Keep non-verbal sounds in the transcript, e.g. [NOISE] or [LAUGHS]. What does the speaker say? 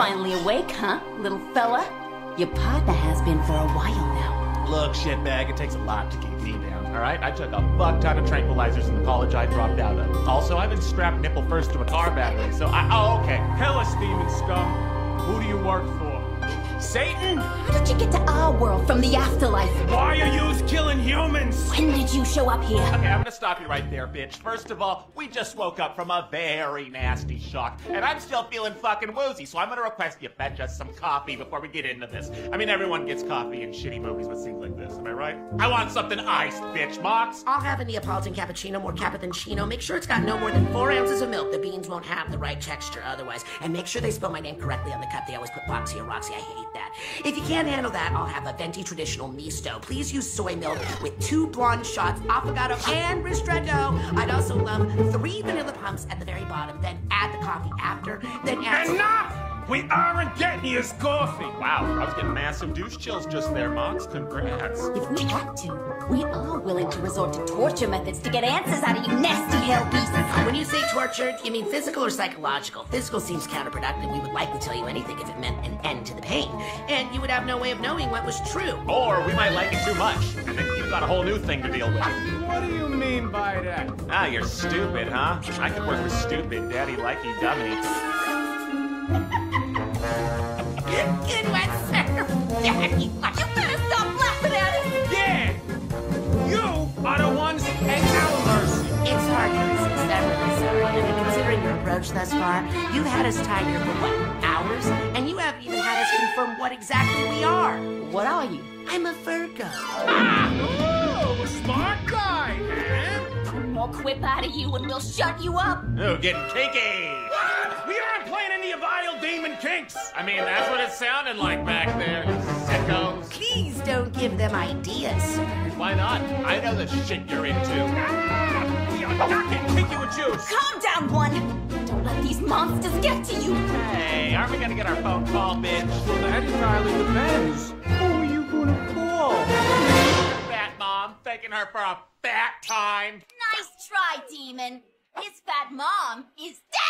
finally awake, huh, little fella? Your partner has been for a while now. Look, shitbag, it takes a lot to keep me down, alright? I took a fuck ton of tranquilizers in the college I dropped out of. Also, I've been strapped nipple first to a car battery, so I. Oh, okay. Hellas, demon scum. Who do you work for? Satan? How did you get to our world from the afterlife? Why are you killing humans? When did you show up here? Okay, I'm gonna stop you right there, bitch. First of all, we just woke up from a very nasty shock, and I'm still feeling fucking woozy, so I'm gonna request you fetch us some coffee before we get into this. I mean, everyone gets coffee in shitty movies with scenes like this, am I right? I want something iced, bitch. Mox? I'll have a Neapolitan cappuccino, more cappa than chino. Make sure it's got no more than four ounces of milk. The beans won't have the right texture otherwise. And make sure they spell my name correctly on the cup. They always put Roxy or Roxy. I hate that. If you can't handle that, I'll have a venti traditional misto. Please use soy milk with two blonde shots, affogato, and ristretto. I'd also love three vanilla pumps at the very bottom, then add the coffee after, then add. Enough! We aren't getting you coffee. Wow, I was getting massive douche chills just there, Mox. Congrats. If we have to, we are willing to resort to torture methods to get answers out of you nasty hell beasts. When you say tortured, you mean physical or psychological? Physical seems counterproductive. We would likely tell you anything if it meant an end to the pain. And you would have no way of knowing what was true. Or we might like it too much, and then you've got a whole new thing to deal with. What do you mean by that? Ah, you're stupid, huh? I could work with stupid, daddy likey dummy. Good one, sir. Daddy, You better stop laughing at us! Yeah! You are the ones at our mercy. It's hard to resist. I'm really sorry. I mean, considering your approach thus far, you've had us tied here for what, hours? And you haven't even had us confirm what exactly we are. What are you? I'm a Virgo. Ah, oh, a smart guy, huh? One more quip out of you and we'll shut you up! Oh, getting cakey! We aren't playing any of Vile Demon Kinks. I mean, that's what it sounded like back there, sickos. Please don't give them ideas, sir. Why not? I know the shit you're into. [LAUGHS] We are not kinky with juice. Calm down, one! Don't let these monsters get to you! Hey, aren't we gonna get our phone call, bitch? Well, that entirely depends. Who are you gonna call? Fat mom, taking her for a fat time. Nice try, demon! His fat mom is dead!